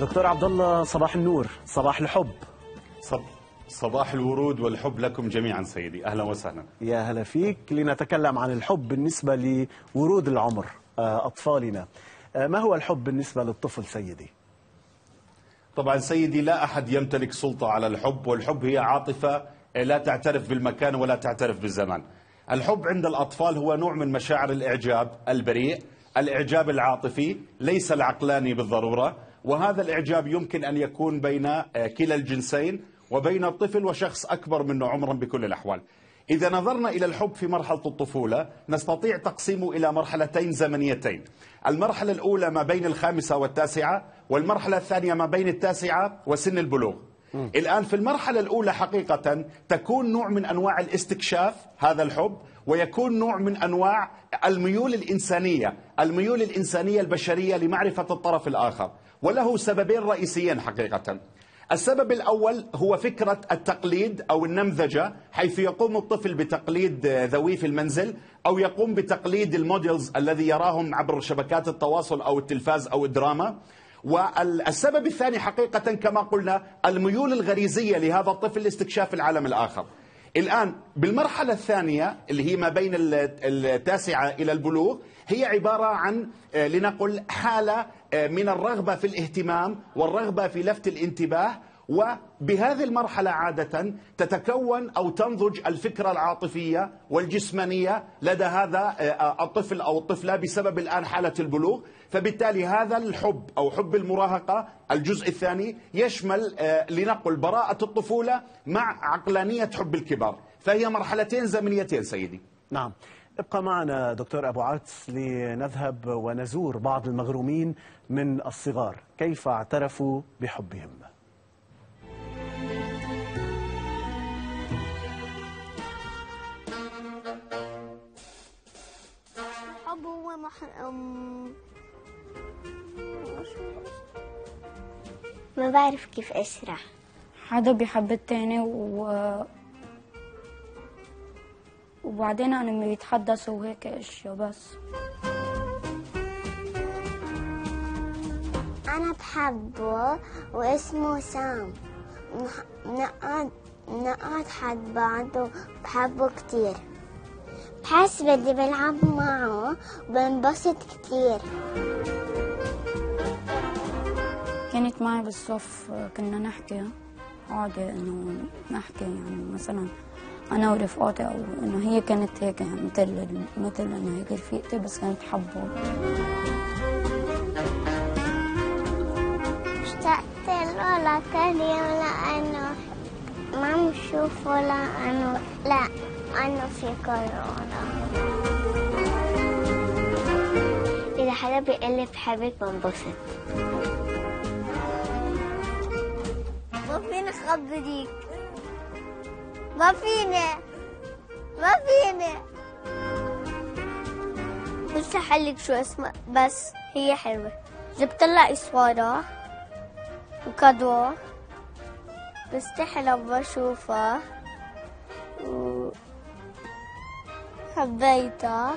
دكتور عبد الله صباح النور صباح الحب. صب صباح الورود والحب لكم جميعا سيدي. أهلا وسهلا. يا هلا فيك. لنتكلم عن الحب بالنسبة لورود العمر آه، أطفالنا. آه، ما هو الحب بالنسبة للطفل سيدي؟ طبعا سيدي لا أحد يمتلك سلطة على الحب والحب هي عاطفة لا تعترف بالمكان ولا تعترف بالزمان. الحب عند الأطفال هو نوع من مشاعر الإعجاب البريء الإعجاب العاطفي ليس العقلاني بالضرورة. وهذا الإعجاب يمكن أن يكون بين آه، كلا الجنسين وبين الطفل وشخص أكبر منه عمرا بكل الأحوال. إذا نظرنا إلى الحب في مرحلة الطفولة نستطيع تقسيمه إلى مرحلتين زمنيتين. المرحلة الأولى ما بين الخامسة والتاسعة والمرحلة الثانية ما بين التاسعة وسن البلوغ. الآن في المرحلة الأولى حقيقة تكون نوع من أنواع الاستكشاف هذا الحب ويكون نوع من أنواع الميول الإنسانية الميول الإنسانية البشرية لمعرفة الطرف الآخر. وله سببين رئيسيين حقيقة. السبب الأول هو فكرة التقليد أو النمذجة حيث يقوم الطفل بتقليد ذويه في المنزل أو يقوم بتقليد ال models الذي يراهم عبر شبكات التواصل أو التلفاز أو الدراما. والسبب الثاني حقيقة كما قلنا الميول الغريزية لهذا الطفل لاستكشاف العالم الآخر. الآن بالمرحلة الثانية اللي هي ما بين التاسعة إلى البلوغ هي عبارة عن آه، لنقل حالة آه، من الرغبة في الاهتمام والرغبة في لفت الانتباه وبهذه المرحلة عادة تتكون أو تنضج الفكرة العاطفية والجسمانية لدى هذا آه، الطفل أو الطفلة بسبب الآن حالة البلوغ. فبالتالي هذا الحب أو حب المراهقة الجزء الثاني يشمل آه، لنقل براءة الطفولة مع عقلانية حب الكبار. فهي مرحلتين زمنيتين سيدي. نعم. ابقى معنا دكتور أبو عدس لنذهب ونزور بعض المغرومين من الصغار. كيف اعترفوا بحبهم؟ ما بعرف كيف اشرح حدا بيحب التاني و وبعدين أنا بيتحدثوا وهيك أشياء بس. أنا بحبه واسمه سام. نقعد نقعد حد بعض وبحبه كتير. بحس بدي بلعب معه وبنبسط كتير. كانت معي بالصف كنا نحكي عادي إنه نحكي يعني مثلا أنا ورفقاتي أو إنه هي كانت هيك مثل مثل إنه هيك رفيقتي بس كانت تحبه اشتقت له لكل يوم لأنه ما بشوفه لأنه لا. لأنه في كورونا. إذا حدا بيقول لي بحبك بنبسط. ما فيني أخبريك ما فيني. ما فيني. بس أحلك شو اسمها بس هي حلوة. جبت لها إسوارة وكادو. بستحي لما بشوفها و... حبيتها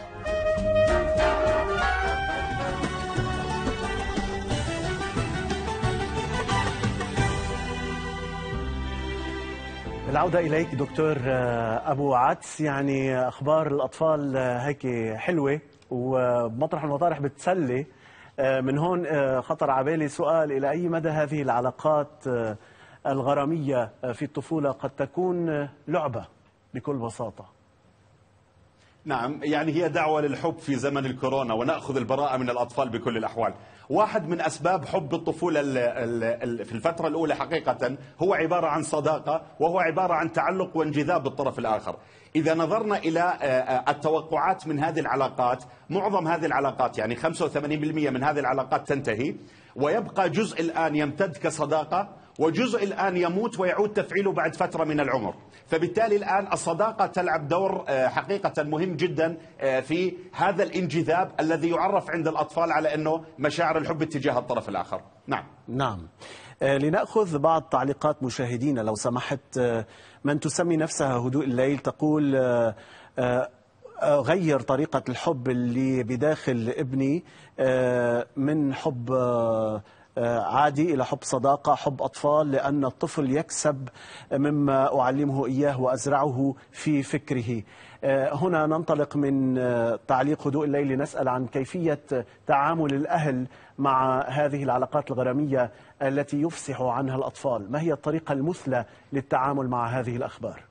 العودة إليك دكتور آه، أبو عدس. يعني أخبار الأطفال آه، هيك حلوة ومطرح المطارح بتسلي. آه، من هون خطر على بالي سؤال. إلى أي مدى هذه العلاقات الغرامية في الطفولة قد تكون لعبة بكل بساطة؟ نعم يعني هي دعوة للحب في زمن الكورونا ونأخذ البراءة من الأطفال بكل الأحوال. واحد من أسباب حب الطفولة ال- ال- ال- في الفترة الأولى حقيقة هو عبارة عن صداقة وهو عبارة عن تعلق وانجذاب بالطرف الآخر. إذا نظرنا إلى التوقعات من هذه العلاقات معظم هذه العلاقات يعني 85% من هذه العلاقات تنتهي ويبقى جزء الآن يمتد كصداقة وجزء الآن يموت ويعود تفعيله بعد فترة من العمر. فبالتالي الآن الصداقة تلعب دور آه، حقيقة مهم جدا آه، في هذا الانجذاب الذي يعرف عند الأطفال على أنه مشاعر الحب اتجاه الطرف الآخر. نعم. نعم. آه، لنأخذ بعض تعليقات مشاهدينا لو سمحت من تسمي نفسها هدوء الليل تقول غير طريقة الحب اللي بداخل ابني من حب عادي إلى حب صداقة حب أطفال لأن الطفل يكسب مما أعلمه إياه وأزرعه في فكره آه، هنا ننطلق من آه، تعليق هدوء الليل لنسأل عن كيفية تعامل الأهل مع هذه العلاقات الغرامية التي يفسح عنها الأطفال ما هي الطريقة المثلى للتعامل مع هذه الأخبار؟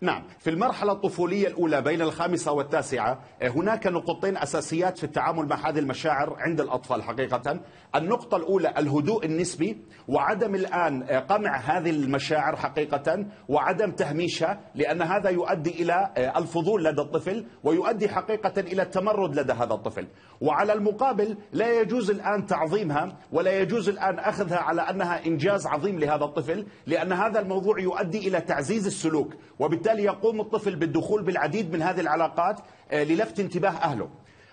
نعم في المرحلة الطفولية الأولى بين الخامسة والتاسعة آه، هناك نقطتين أساسيات في التعامل مع هذه المشاعر عند الأطفال حقيقة. النقطة الأولى الهدوء النسبي وعدم الآن آه، قمع هذه المشاعر حقيقة وعدم تهميشها لأن هذا يؤدي إلى آه، الفضول لدى الطفل ويؤدي حقيقة إلى التمرد لدى هذا الطفل. وعلى المقابل لا يجوز الآن تعظيمها ولا يجوز الآن أخذها على أنها إنجاز عظيم لهذا الطفل لأن هذا الموضوع يؤدي إلى تعزيز السلوك وبالتالي يقوم الطفل بالدخول بالعديد من هذه العلاقات آه، للفت انتباه أهله.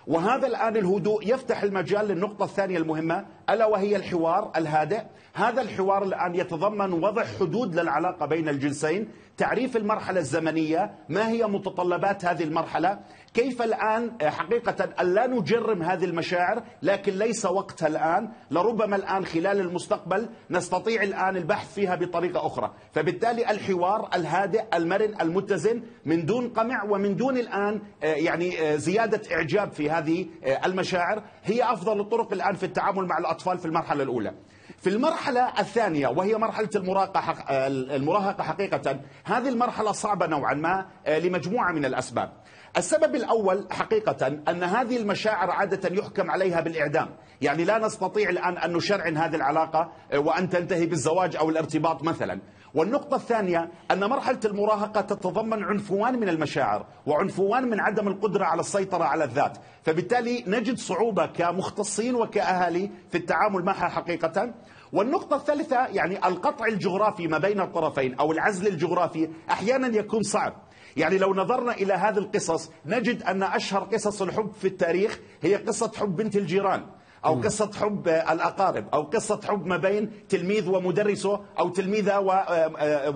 وهذا الآن الهدوء يفتح المجال للنقطة الثانية المهمة ألا وهي الحوار الهادئ؟ هذا الحوار الآن يتضمن وضع حدود للعلاقة بين الجنسين. تعريف المرحلة الزمنية ما هي متطلبات هذه المرحلة؟ كيف الآن آه، حقيقة أن لا نجرم هذه المشاعر لكن ليس وقتها الآن. لربما الآن خلال المستقبل نستطيع الآن البحث فيها بطريقة أخرى. فبالتالي الحوار الهادئ المرن المتزن من دون قمع ومن دون الآن آه، يعني آه، زيادة إعجاب في هذه المشاعر هي أفضل الطرق الآن في التعامل مع الأطفال في المرحلة الأولى. في المرحلة الثانية وهي مرحلة المراهقة المراهقة حقيقة هذه المرحلة صعبة نوعا ما لمجموعة من الأسباب. السبب الأول حقيقة أن هذه المشاعر عادة يحكم عليها بالإعدام. يعني لا نستطيع الآن أن نشرعن هذه العلاقة وأن تنتهي بالزواج أو الارتباط مثلا. والنقطة الثانية أن مرحلة المراهقة تتضمن عنفوان من المشاعر وعنفوان من عدم القدرة على السيطرة على الذات. فبالتالي نجد صعوبة كمختصين وكأهالي في التعامل معها حقيقة. والنقطة الثالثة يعني القطع الجغرافي ما بين الطرفين أو العزل الجغرافي أحيانا يكون صعب. يعني لو نظرنا إلى هذه القصص نجد أن أشهر قصص الحب في التاريخ هي قصة حب بنت الجيران. أو قصة حب الأقارب أو قصة حب ما بين تلميذ ومدرسه أو تلميذة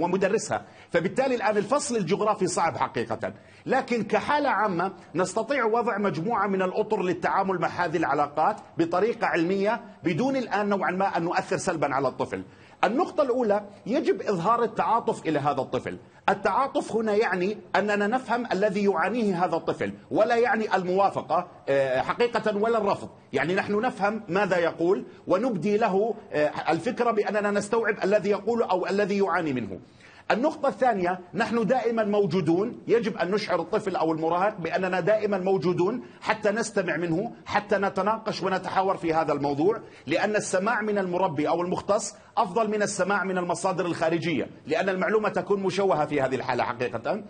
ومدرسها. فبالتالي الآن الفصل الجغرافي صعب حقيقة. لكن كحالة عامة نستطيع وضع مجموعة من الأطر للتعامل مع هذه العلاقات بطريقة علمية بدون الآن نوعا ما أن نؤثر سلبا على الطفل. النقطة الأولى يجب إظهار التعاطف إلى هذا الطفل. التعاطف هنا يعني أننا نفهم الذي يعانيه هذا الطفل ولا يعني الموافقة آه، حقيقة ولا الرفض. يعني نحن نفهم ماذا يقول ونبدي له آه، الفكرة بأننا نستوعب الذي يقول أو الذي يعاني منه. النقطة الثانية نحن دائما موجودون يجب أن نشعر الطفل أو المراهق بأننا دائما موجودون حتى نستمع منه حتى نتناقش ونتحاور في هذا الموضوع لأن السماع من المربي أو المختص أفضل من السماع من المصادر الخارجية لأن المعلومة تكون مشوهة في هذه الحالة حقيقة.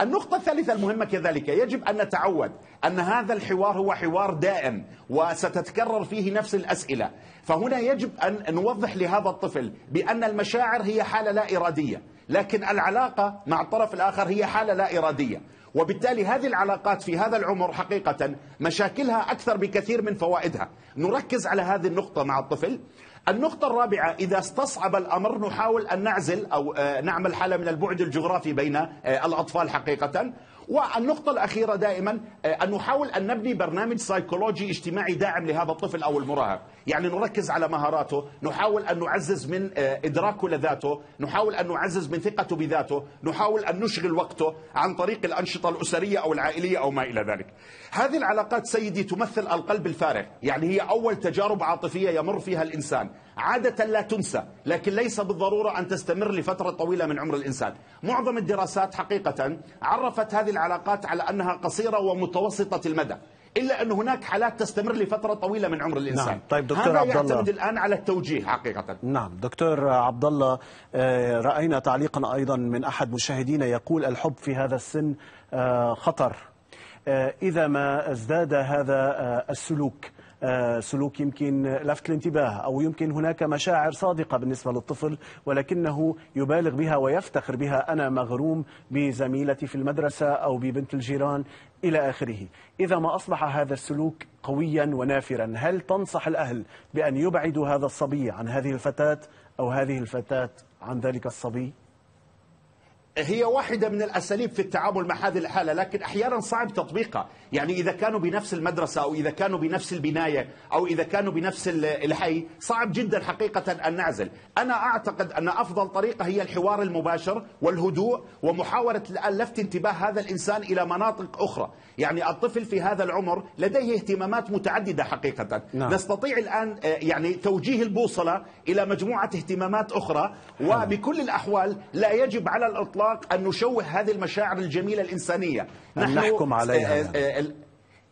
النقطة الثالثة المهمة كذلك يجب أن نتعود أن هذا الحوار هو حوار دائم وستتكرر فيه نفس الأسئلة. فهنا يجب أن نوضح لهذا الطفل بأن المشاعر هي حالة لا إرادية. لكن العلاقة مع الطرف الآخر هي حالة لا إرادية. وبالتالي هذه العلاقات في هذا العمر حقيقة مشاكلها أكثر بكثير من فوائدها. نركز على هذه النقطة مع الطفل. النقطة الرابعة إذا استصعب الأمر نحاول أن نعزل أو آه، نعمل حالة من البعد الجغرافي بين آه، الأطفال حقيقة. والنقطة الأخيرة دائما آه، أن نحاول أن نبني برنامج سيكولوجي اجتماعي داعم لهذا الطفل أو المراهق. يعني نركز على مهاراته نحاول أن نعزز من آه، إدراكه لذاته نحاول أن نعزز من ثقته بذاته نحاول أن نشغل وقته عن طريق الأنشطة الأسرية أو العائلية أو ما إلى ذلك. هذه العلاقات سيدي تمثل القلب الفارغ يعني هي أول تجارب عاطفية يمر فيها الإنسان. عادة لا تنسى لكن ليس بالضرورة أن تستمر لفترة طويلة من عمر الإنسان. معظم الدراسات حقيقة عرفت هذه العلاقات على أنها قصيرة ومتوسطة المدى إلا أن هناك حالات تستمر لفترة طويلة من عمر الإنسان. نعم. طيب دكتور هذا يعتمد الآن على التوجيه حقيقة. نعم. دكتور عبد الله آه، رأينا تعليقا أيضا من أحد مشاهدينا يقول الحب في هذا السن آه، خطر. آه، إذا ما ازداد هذا السلوك. سلوك يمكن لفت الانتباه أو يمكن هناك مشاعر صادقة بالنسبة للطفل ولكنه يبالغ بها ويفتخر بها أنا مغروم بزميلتي في المدرسة أو ببنت الجيران إلى آخره إذا ما أصبح هذا السلوك قويا ونافرا هل تنصح الأهل بأن يبعدوا هذا الصبي عن هذه الفتاة أو هذه الفتاة عن ذلك الصبي؟ هي واحدة من الأساليب في التعامل مع هذه الحالة لكن أحيانا صعب تطبيقها. يعني إذا كانوا بنفس المدرسة أو إذا كانوا بنفس البناية أو إذا كانوا بنفس ال- الحي صعب جدا حقيقة أن نعزل. أنا أعتقد أن أفضل طريقة هي الحوار المباشر والهدوء ومحاولة لفت انتباه هذا الإنسان إلى مناطق أخرى. يعني الطفل في هذا العمر لديه اهتمامات متعددة حقيقة. نعم. نستطيع الآن آه، يعني توجيه البوصلة إلى مجموعة اهتمامات أخرى وبكل الأحوال لا يجب على الإطلاق أن نشوه هذه المشاعر الجميلة الإنسانية. أن نحكم عليها آه، يعني. آه،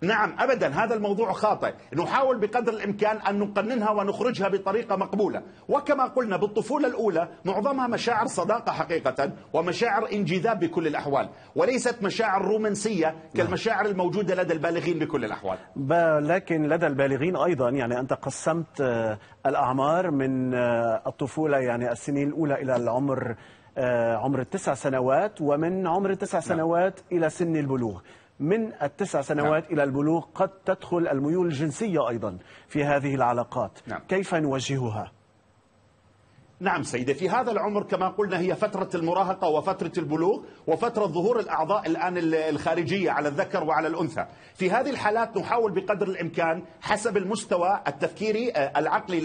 نعم ابدا هذا الموضوع خاطئ. نحاول بقدر الإمكان أن نقننها ونخرجها بطريقة مقبولة. وكما قلنا بالطفولة الأولى معظمها مشاعر صداقة حقيقة ومشاعر انجذاب بكل الأحوال. وليست مشاعر رومانسية كالمشاعر الموجودة لدى البالغين بكل الأحوال. لكن لدى البالغين أيضا يعني أنت قسمت آه، الأعمار من الطفولة يعني السنين الأولى إلى العمر عمر التسع سنوات ومن عمر التسع سنوات إلى سن البلوغ. من التسع سنوات إلى البلوغ قد تدخل الميول الجنسية أيضا في هذه العلاقات. نعم. كيف نوجهها؟ نعم سيدي في هذا العمر كما قلنا هي فترة المراهقة وفترة البلوغ وفترة ظهور الأعضاء الآن ال- الخارجية على الذكر وعلى الأنثى. في هذه الحالات نحاول بقدر الإمكان حسب المستوى التفكيري آه، العقلي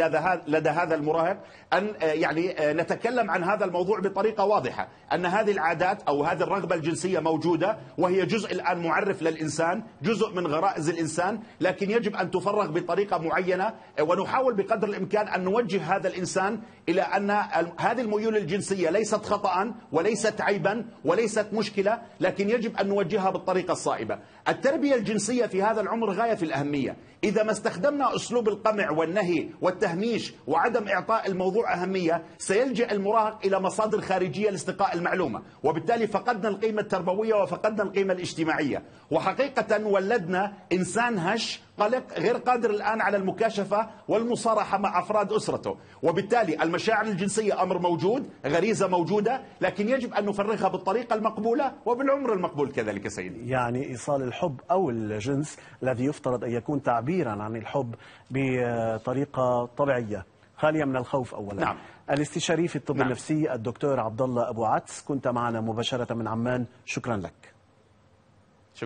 لدى هذا- المراهق أن آه، يعني آه، نتكلم عن هذا الموضوع بطريقة واضحة أن هذه العادات أو هذه الرغبة الجنسية موجودة وهي جزء الآن معرف للإنسان جزء من غرائز الإنسان لكن يجب أن تفرغ بطريقة معينة ونحاول بقدر الإمكان أن نوجه هذا الإنسان إلى أن هذه الميول الجنسية ليست خطأ وليست عيبا وليست مشكلة لكن يجب أن نوجهها بالطريقة الصائبة. التربية الجنسية في هذا العمر غاية في الأهمية. إذا ما استخدمنا أسلوب القمع والنهي والتهميش وعدم إعطاء الموضوع أهمية سيلجأ المراهق إلى مصادر خارجية لاستقاء المعلومة. وبالتالي فقدنا القيمة التربوية وفقدنا القيمة الاجتماعية. وحقيقة ولدنا إنسان هش قلق غير قادر الآن على المكاشفة والمصارحة مع أفراد أسرته. وبالتالي المشاعر الجنسية أمر موجود غريزة موجودة لكن يجب أن نفرغها بالطريقة المقبولة وبالعمر المقبول كذلك سيدي. يعني إيصال الحب أو الجنس الذي يفترض أن يكون تعبيرا عن الحب بطريقة طبيعية. خالية من الخوف اولا. نعم. الاستشاري في الطب نعم. النفسي الدكتور عبد الله أبو عدس كنت معنا مباشرة من عمان. شكرا لك.